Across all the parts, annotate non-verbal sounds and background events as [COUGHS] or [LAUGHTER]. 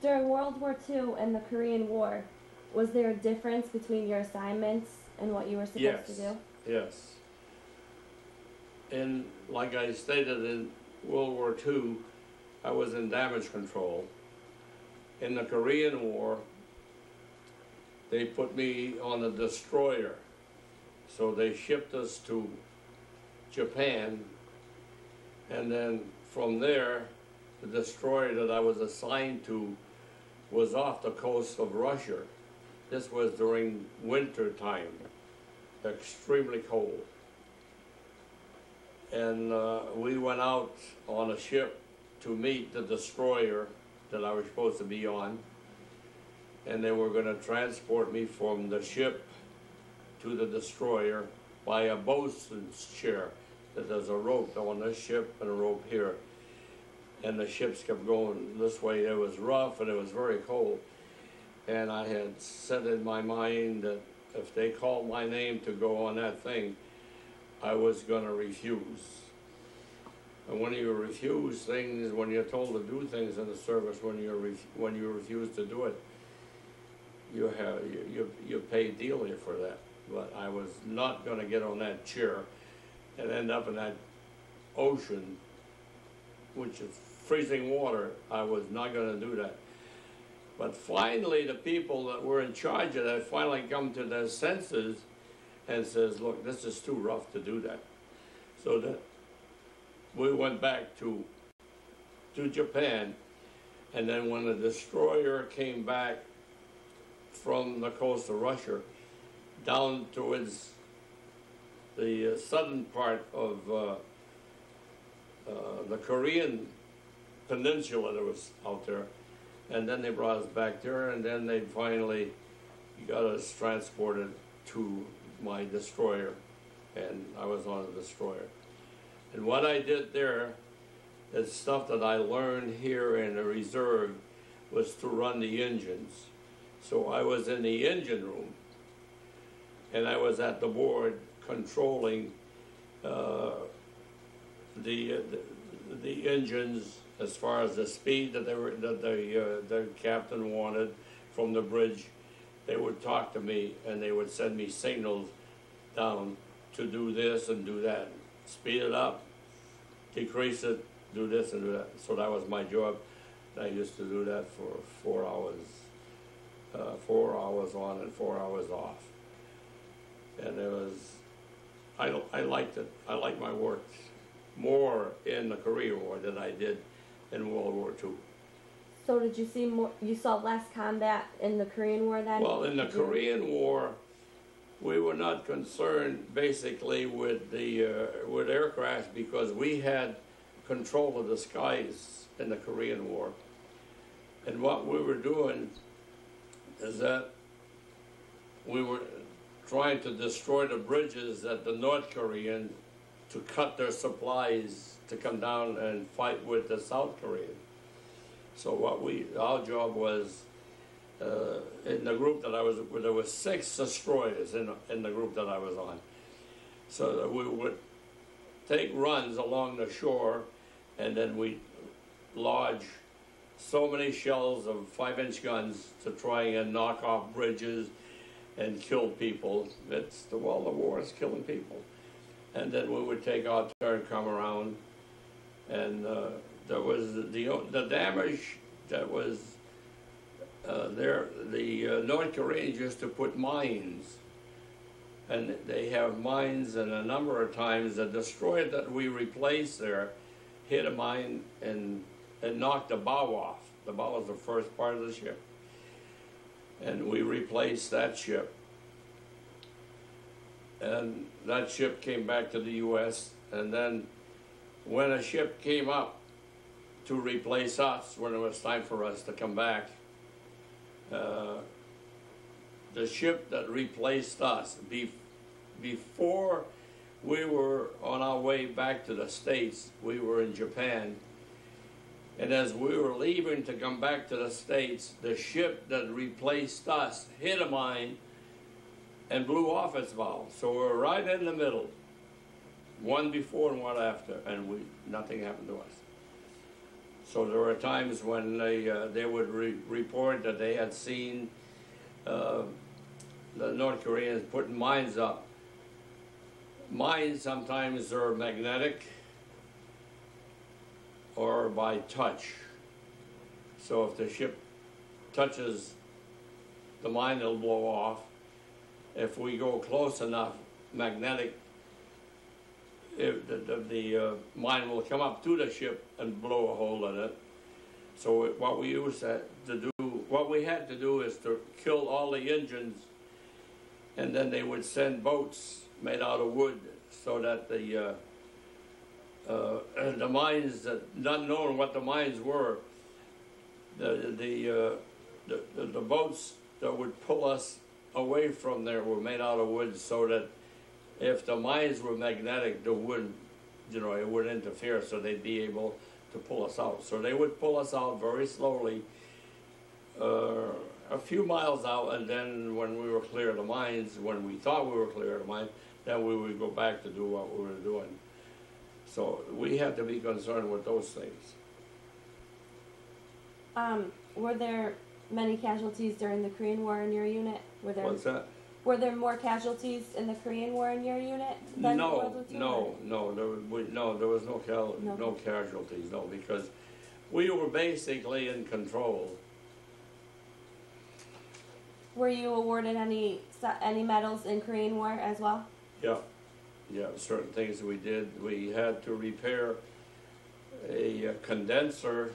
During World War II and the Korean War, was there a difference between your assignments and what you were supposed Yes. to do? Yes. And like I stated in World War II, I was in damage control. In the Korean War, they put me on a destroyer. So they shipped us to Japan. And then from there, the destroyer that I was assigned to was off the coast of Russia. This was during winter time extremely cold. And uh, we went out on a ship to meet the destroyer that I was supposed to be on. And they were going to transport me from the ship to the destroyer by a bosun's chair. That there's a rope on this ship and a rope here. And the ships kept going this way. It was rough and it was very cold. And I had set in my mind that if they called my name to go on that thing, I was gonna refuse. And when you refuse things, when you're told to do things in the service, when you when you refuse to do it, you have, you, you, pay dearly for that. But I was not gonna get on that chair and end up in that ocean, which is freezing water. I was not gonna do that. But finally, the people that were in charge of that finally come to their senses and says, look, this is too rough to do that. So that we went back to, to Japan, and then when the destroyer came back from the coast of Russia down towards the uh, southern part of uh, uh, the Korean peninsula that was out there, and then they brought us back there, and then they finally got us transported to my destroyer, and I was on a destroyer. And what I did there is stuff that I learned here in the reserve was to run the engines. So I was in the engine room, and I was at the board controlling uh, the, the the engines as far as the speed that they were that the uh, the captain wanted from the bridge. They would talk to me and they would send me signals down to do this and do that. Speed it up, decrease it, do this and do that. So that was my job. I used to do that for four hours, uh, four hours on and four hours off. And it was, I, I liked it. I liked my work more in the Korean War than I did in World War II. So did you see more? You saw less combat in the Korean War then? Well, in the Did you- Korean War, we were not concerned basically with the uh, with aircraft because we had control of the skies in the Korean War, and what we were doing is that we were trying to destroy the bridges that the North Korean to cut their supplies to come down and fight with the South Korean. So what we our job was uh, in the group that I was, there were six destroyers in, in the group that I was on. So we would take runs along the shore and then we lodge so many shells of five inch guns to try and knock off bridges and kill people. It's the, well, the war is killing people. And then we would take our turn, come around, and uh, there was the, the damage that was uh, there, the uh, North Koreans used to put mines, and they have mines, and a number of times the destroyer that we replaced there hit a mine and it knocked the bow off. The bow was the first part of the ship, and we replaced that ship. And that ship came back to the U.S. And then, when a ship came up to replace us, when it was time for us to come back, uh, the ship that replaced us be, before we were on our way back to the states we were in japan and as we were leaving to come back to the states the ship that replaced us hit a mine and blew off its valve so we we're right in the middle one before and one after and we nothing happened to us So there were times when they, uh, they would re- report that they had seen, uh, the North Koreans putting mines up. Mines sometimes are magnetic or by touch. So if the ship touches the mine, it'll blow off. If we go close enough, magnetic, if the, the, the uh, mine will come up to the ship and blow a hole in it. So what we used to, do, what we had to do is to kill all the engines, and then they would send boats made out of wood so that the uh, uh, [CLEARS THROAT] the mines that not knowing what the mines were, the the, uh, the the boats that would pull us away from there were made out of wood so that if the mines were magnetic, the wood, you know, it would interfere, so they'd be able to pull us out. So they would pull us out very slowly, uh, a few miles out, and then when we were clear of the mines, when we thought we were clear of the mines, then we would go back to do what we were doing. So we had to be concerned with those things. Um, were there many casualties during the Korean War in your unit? Were there What's that? were there more casualties in the Korean War in your unit than World No, War II? no, no, there, was- we, no, there was no cal, No. no casualties, no, because we were basically in control. Were you awarded any any medals in Korean War as well? Yeah, yeah, certain things we did, we had to repair a condenser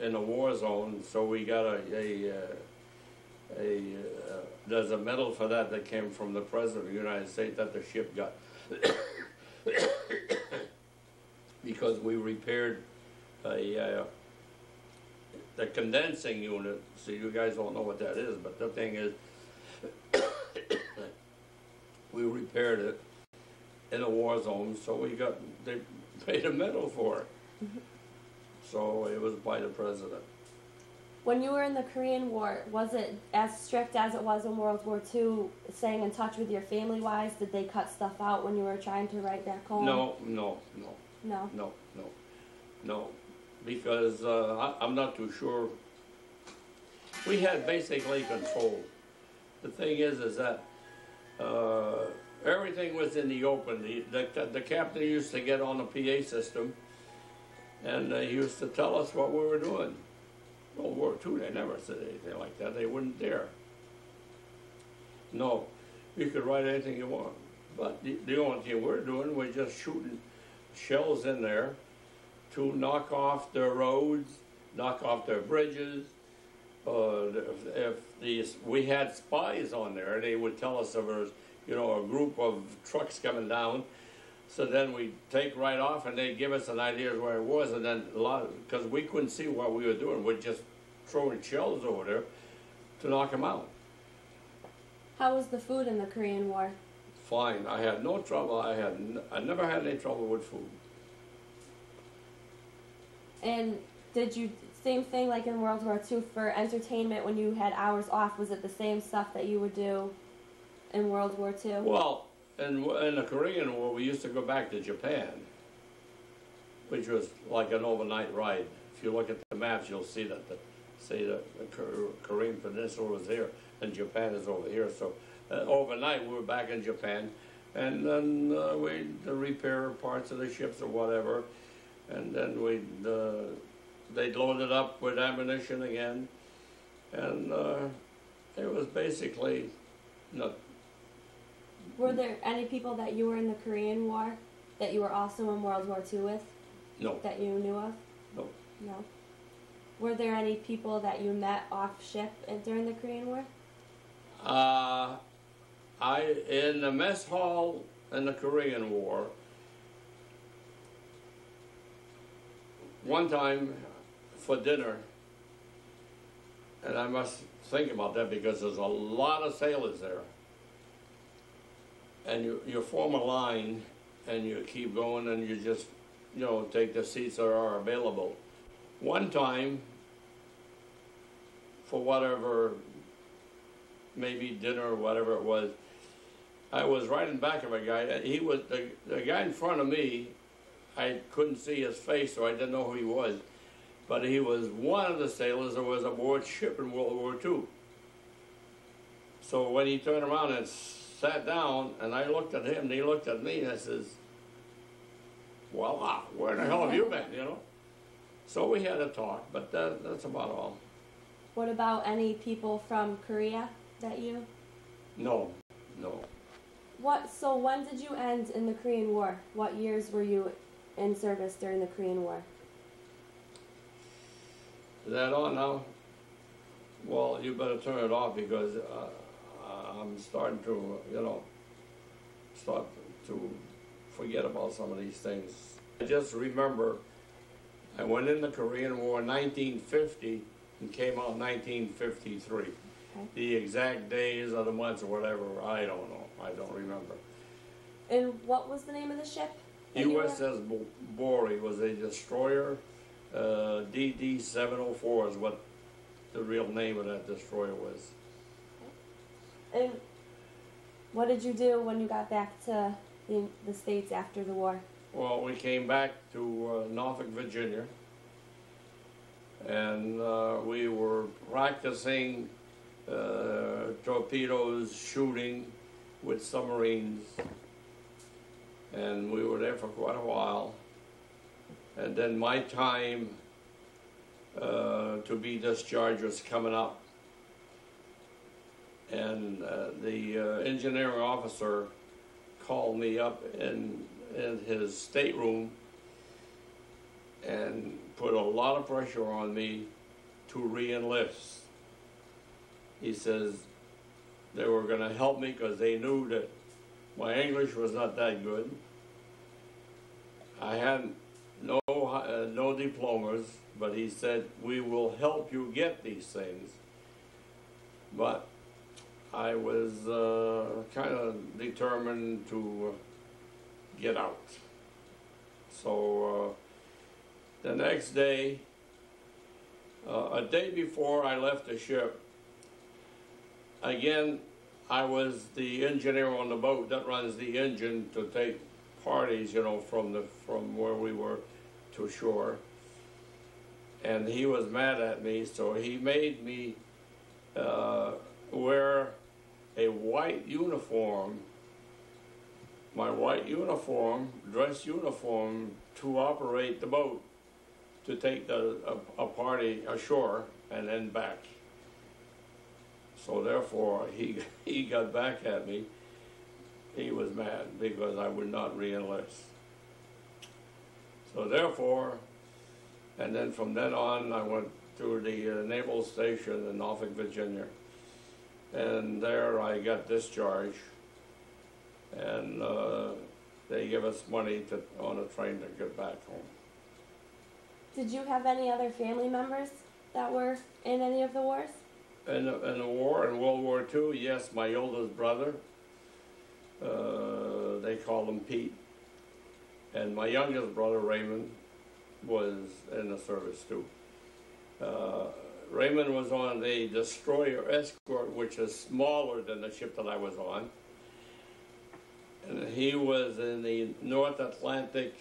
in a war zone, so we got a, a, uh, a, uh, there's a medal for that that came from the President of the United States that the ship got. [COUGHS] Because we repaired a, uh, the condensing unit, so you guys don't know what that is, but the thing is, [COUGHS] we repaired it in a war zone, so we got, they paid a medal for it. So it was by the president. When you were in the Korean War, was it as strict as it was in World War II? Staying in touch with your family wise, did they cut stuff out when you were trying to write back home? No, no, no, No. no, no, no, because, uh, I, I'm not too sure. We had basically control. The thing is, is that, uh, everything was in the open. The, the, the captain used to get on the PA system and uh, he used to tell us what we were doing. World War II, they never said anything like that. They wouldn't dare. No, you could write anything you want. But the, the only thing we're doing, we're just shooting shells in there to knock off their roads, knock off their bridges. Uh, if, if these, we had spies on there, they would tell us if there was, you know, a group of trucks coming down. So then we take right off, and they'd give us an idea of where it was, and then a lot, because we couldn't see what we were doing, we're just throwing shells over there to knock them out. How was the food in the Korean War? Fine, I had no trouble. I had, n- I never had any trouble with food. And did you same thing like in World War II for entertainment when you had hours off? Was it the same stuff that you would do in World War II? Well, in, in the Korean War, we used to go back to Japan, which was like an overnight ride. If you look at the maps, you'll see that the, say the, Korean Peninsula was here and Japan is over here. So uh, overnight, we were back in Japan, and then uh, we the repair parts of the ships or whatever, and then we uh, they'd load it up with ammunition again, and uh, it was basically not Were there any people that you were in the Korean War that you were also in World War II with no that you knew of? no. No. Were there any people that you met off ship during the Korean War? Uh, I in the mess hall in the Korean War. One time for dinner, and I must think about that because there's a lot of sailors there, and you you form a line, and you keep going, and you just you know take the seats that are available. One time, for whatever maybe dinner or whatever it was. I was right in back of a guy. He was the, the guy in front of me. I couldn't see his face, so I didn't know who he was. but he was one of the sailors that was aboard ship in World War II. So when he turned around and sat down, and I looked at him, and he looked at me, and I says, "Well, uh, where the hell have you been?" You know. So we had a talk, but that, that's about all. What about any people from Korea that you? No, no. What? So when did you end in the Korean War? What years were you in service during the Korean War? Is that on now? Well, you better turn it off because uh, I'm starting to, you know, start to forget about some of these things. I just remember I went in the Korean War in 1950 and came out in 1953. Okay. The exact days or the months or whatever, I don't know. I don't remember. And what was the name of the ship? that you were- USS Bo- Borie was a destroyer. Uh, DD 704 is what the real name of that destroyer was. And what did you do when you got back to the, the States after the war? Well, we came back to uh, Norfolk, Virginia, and uh, we were practicing uh, torpedoes shooting with submarines, and we were there for quite a while. And then my time uh, to be discharged was coming up, and uh, the uh, engineering officer called me up in in his stateroom and put a lot of pressure on me to re-enlist. He says they were going to help me because they knew that my English was not that good. I had no uh, no diplomas, but he said we will help you get these things. But I was uh, kind of determined to uh, get out. So uh, the next day, uh, a day before I left the ship, again, I was the engineer on the boat that runs the engine to take parties, you know, from the from where we were to shore. And he was mad at me, so he made me uh, wear a white uniform, my white uniform, dress uniform, to operate the boat, to take the a, a party ashore and then back. So therefore, he [LAUGHS] he got back at me. He was mad because I would not re-enlist. So therefore, and then from then on, I went to the uh, naval station in Norfolk, Virginia and there I got discharged, and uh, they give us money to on a train to get back home. Did you have any other family members that were in any of the wars? In the, in the war, in World War II, yes, my oldest brother, uh, they called him Pete, and my youngest brother Raymond was in the service too. Uh, Raymond was on the destroyer escort, which is smaller than the ship that I was on. And he was in the North Atlantic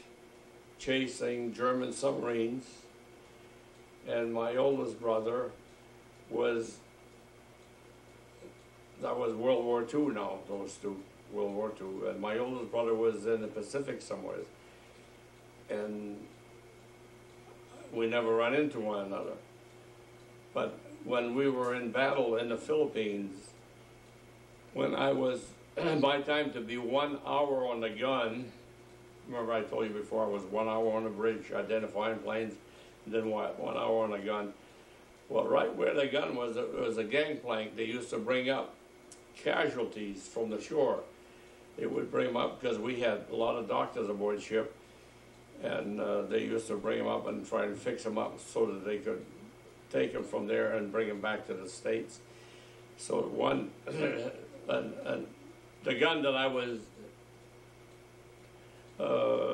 chasing German submarines. And my oldest brother was, that was World War II now, those two, World War II. And my oldest brother was in the Pacific somewhere. And we never ran into one another. But when we were in battle in the Philippines, when I was [CLEARS THROAT] my time to be one hour on the gun, remember I told you before I was one hour on the bridge identifying planes, and then one hour on the gun. Well, right where the gun was, it was a gangplank. They used to bring up casualties from the shore. They would bring them up because we had a lot of doctors aboard ship, and uh, they used to bring them up and try and fix them up so that they could take them from there and bring them back to the States. So one, [CLEARS THROAT] and, and the gun that I was uh,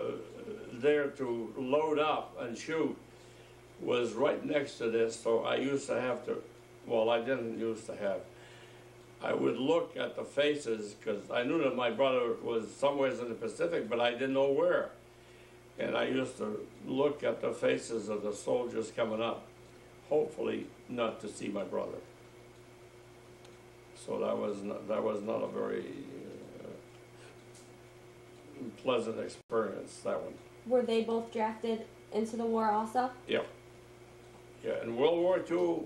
there to load up and shoot was right next to this, so I used to have to, well, I didn't used to have, I would look at the faces because I knew that my brother was somewhere in the Pacific, but I didn't know where. And I used to look at the faces of the soldiers coming up, hopefully not to see my brother. So that was not, that was not a very uh, pleasant experience, that one. Were they both drafted into the war also? Yeah, Yeah, in World War II,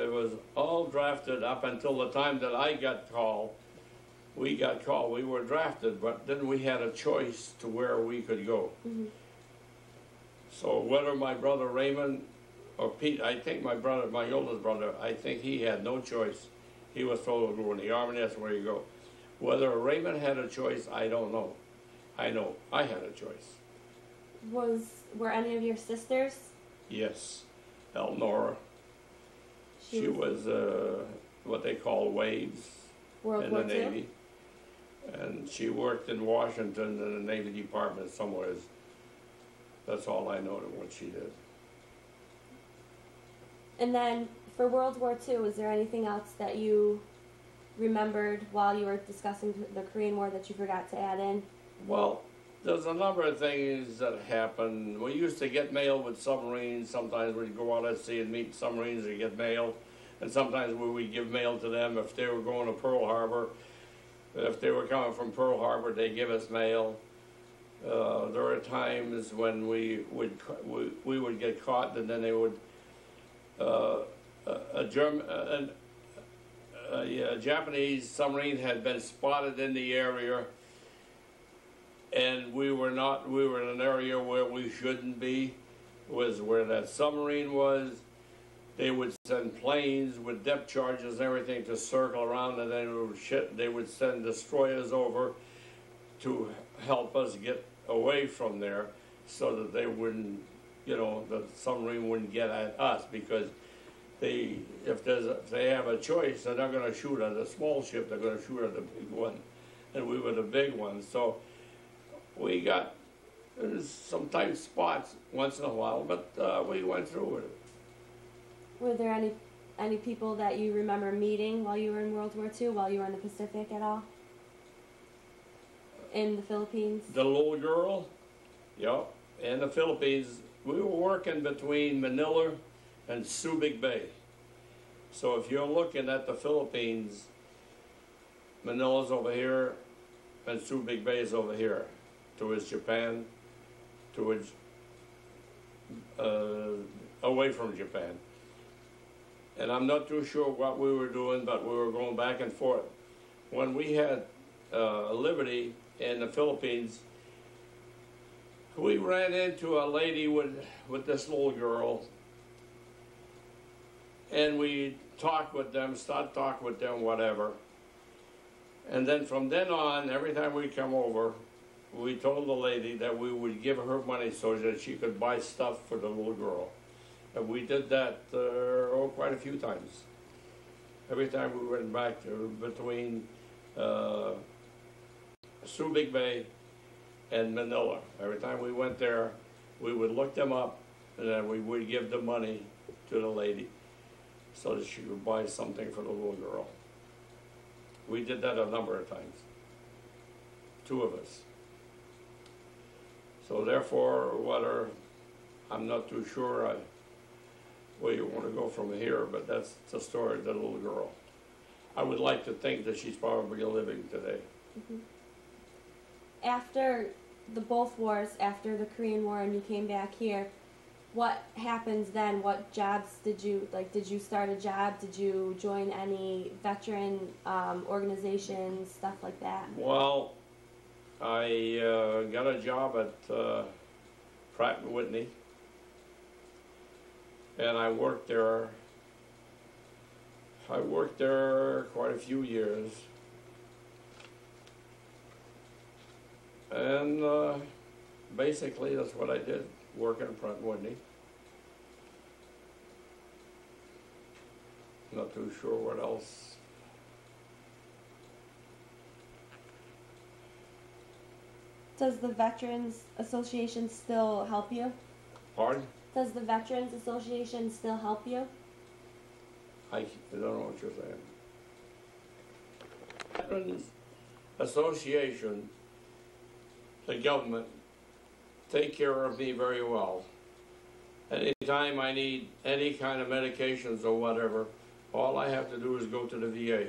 it was all drafted up until the time that I got called. We got called, we were drafted, but then we had a choice to where we could go. Mhm. So whether my brother Raymond or Pete, I think my brother, my oldest brother, I think he had no choice. He was told to go in the army, that's where you go. Whether Raymond had a choice, I don't know. I know I had a choice. Was were any of your sisters? Yes, Elnora. She was uh, what they call waves World in War the II. Navy. And she worked in Washington in the Navy Department somewhere. That's all I know of what she did. And then for World War II, is there anything else that you remembered while you were discussing the Korean War that you forgot to add in? Well, there's a number of things that happened. We used to get mail with submarines. Sometimes we'd go out at sea and meet submarines and get mail. And sometimes we would give mail to them if they were going to Pearl Harbor. If they were coming from Pearl Harbor, they'd give us mail. Uh, there were times when we would we, we would get caught, and then they would uh, a, German a, Japanese submarine had been spotted in the area and we were not we were in an area where we shouldn't be was where that submarine was. They would send planes with depth charges and everything to circle around and then they would, shit, they would send destroyers over to help us get away from there so that they wouldn't you know the submarine wouldn't get at us because they if there's a, if they have a choice they're not going to shoot at a small ship they're going to shoot at the big one and we were the big one so we got some tight spots once in a while, but uh, we went through with it. Were there any any people that you remember meeting while you were in World War II, while you were in the Pacific at all? In the Philippines? The little girl, yep, in the Philippines, we were working between Manila and Subic Bay. So if you're looking at the Philippines, Manila's over here and Subic Bay is over here, towards Japan, towards uh, away from Japan. And I'm not too sure what we were doing, but we were going back and forth. When we had uh, Liberty in the Philippines, we ran into a lady with with this little girl, and we talked with them, started talking with them, whatever. And then from then on, every time we come over, we told the lady that we would give her money so that she could buy stuff for the little girl. And we did that uh, oh, quite a few times. Every time we went back to between uh, Subic Bay and Manila. Every time we went there, we would look them up and then we would give the money to the lady so that she could buy something for the little girl. We did that a number of times. Two of us. So therefore, whether, I'm not too sure I, where you want to go from here, but that's the story of the little girl. I would like to think that she's probably living today. Mm-hmm. After the both wars, after the Korean War, and you came back here, what happens then? What jobs did you like? Did you start a job? Did you join any veteran um, organizations, stuff like that? Well, I uh, got a job at uh, Pratt and Whitney, and I worked there. I worked there quite a few years, and uh, basically that's what I did, working Pratt and Whitney. Not too sure what else. Does the Veterans Association still help you? Pardon? Does the Veterans Association still help you? I, I don't know what you're saying. Veterans Association, the government take care of me very well. Anytime I need any kind of medications or whatever, all I have to do is go to the VA.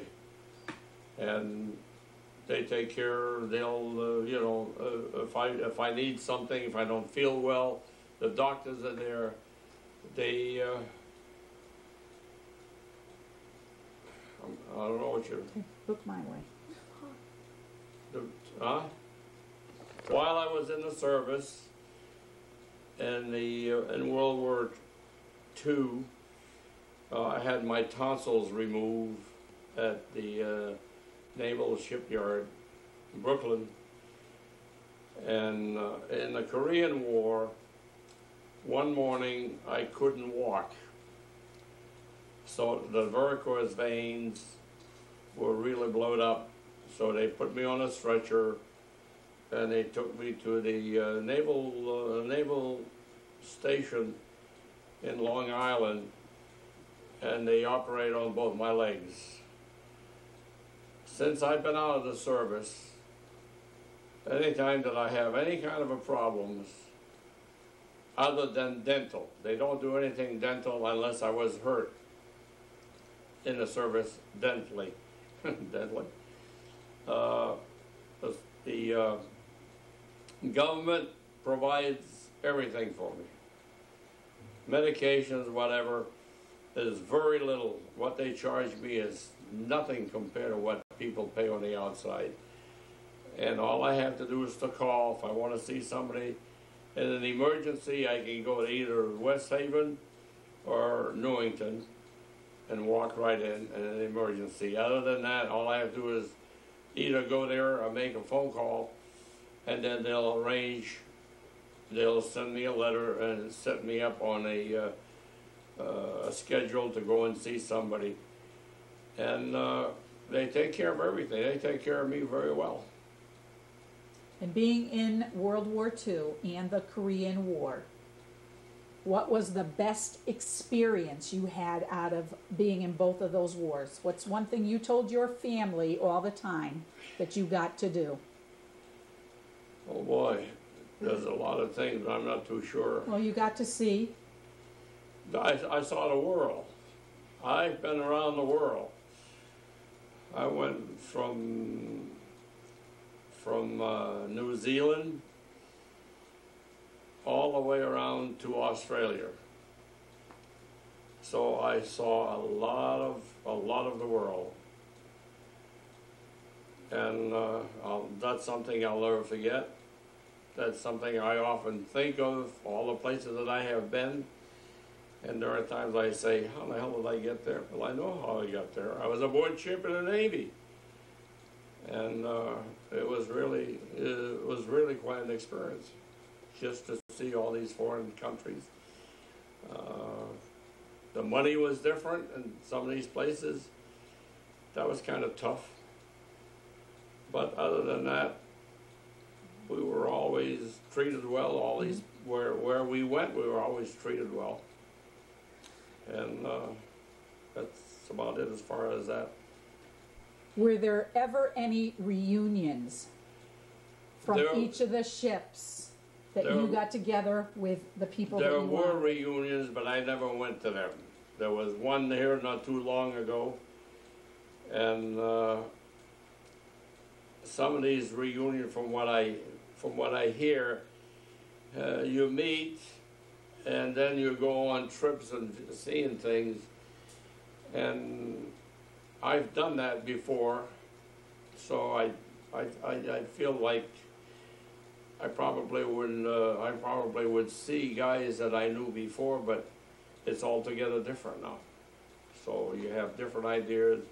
And they take care, they'll, uh, you know, uh, if I, if I need something, if I don't feel well, the doctors are there. They, uh, I'm- don't know what you're, Look my way. the- huh? While I was in the service, in the, uh, in World War II, uh, I had my tonsils removed at the, uh, Naval Shipyard, in Brooklyn. And, uh, in the Korean War, one morning I couldn't walk. So the varicose veins were really blowed up. So they put me on a stretcher and they took me to the uh, naval uh, naval station in Long Island and they operated on both my legs. Since I've been out of the service, anytime that I have any kind of a problems, other than dental, they don't do anything dental unless I was hurt in the service dentally, [LAUGHS] dentally. Uh, the uh, government provides everything for me. Medications, whatever, is very little. What they charge me is nothing compared to what people pay on the outside. And all I have to do is to call if I want to see somebody in an emergency. I can go to either West Haven or Newington and walk right in in an emergency. Other than that, all I have to do is either go there or make a phone call, and then they'll arrange. They'll send me a letter and set me up on a, uh, uh, a schedule to go and see somebody. And uh, they take care of everything. They take care of me very well. And being in World War II and the Korean War, what was the best experience you had out of being in both of those wars? What's one thing you told your family all the time that you got to do? Oh boy, there's a lot of things I'm not too sure. Well, you got to see. I, I saw the world. I've been around the world. I went from from uh, New Zealand all the way around to Australia. So I saw a lot of a lot of the world, and uh, that's something I'll never forget. That's something I often think of. All the places that I have been. And there are times I say, how the hell did I get there? Well, I know how I got there. I was aboard ship in the Navy. And uh, it was really, it was really quite an experience just to see all these foreign countries. Uh, the money was different in some of these places. That was kind of tough. But other than that, we were always treated well. All these, where, where we went, we were always treated well. And uh, that's about it as far as that. Were there ever any reunions from There- each of the ships that There- you got together with the people There were were? reunions, but I never went to them. There was one here not too long ago, and uh, some of these reunions, from what I from what I hear, uh, you meet, and then you go on trips and seeing things, and I've done that before, so I I, I, I feel like I probably would uh, I probably would see guys that I knew before, but it's altogether different now. So you have different ideas,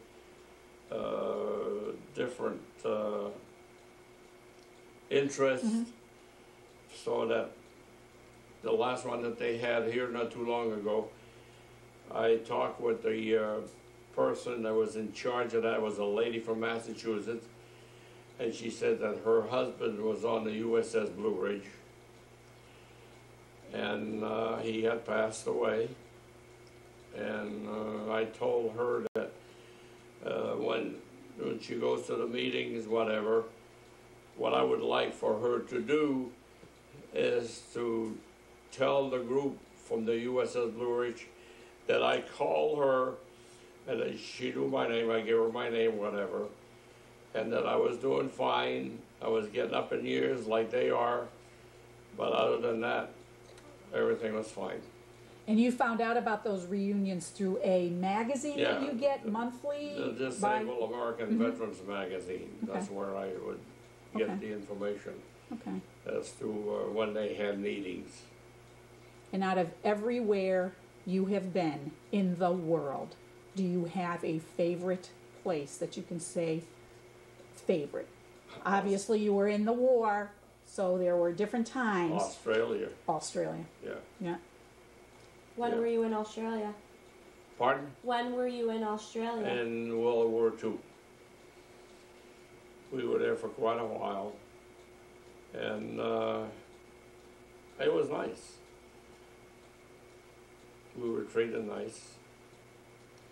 uh, different interests. Mhm. So that the last one that they had here not too long ago, I talked with the uh, person that was in charge of that. It was a lady from Massachusetts and she said that her husband was on the USS Blue Ridge, and uh, he had passed away. And uh, I told her that uh, when when she goes to the meetings, whatever, what I would like for her to do is to tell the group from the USS Blue Ridge that I call her and that she knew my name, I gave her my name, whatever, and that I was doing fine. I was getting up in years like they are, but other than that, everything was fine. And you found out about those reunions through a magazine that you get monthly? The by- Disabled American mm-hmm. Veterans Magazine, that's Okay. where I would Okay. get the information Okay. as to uh, when they had meetings. And out of everywhere you have been in the world, do you have a favorite place that you can say favorite? Obviously, you were in the war, so there were different times. Australia, Australia, yeah. yeah. When Yeah. were you in Australia? Pardon? When were you in Australia? In World War II. We were there for quite a while, and uh, it was nice. We were treated nice,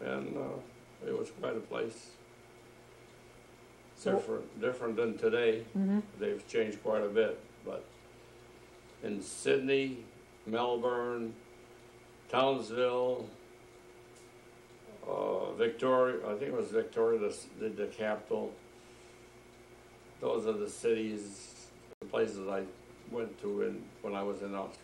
and uh, it was quite a place. So- different, different than today. hmm They've changed quite a bit, but in Sydney, Melbourne, Townsville, uh, Victoria, I think it was Victoria, the, the capital. Those are the cities, the places I went to in, when I was in Australia.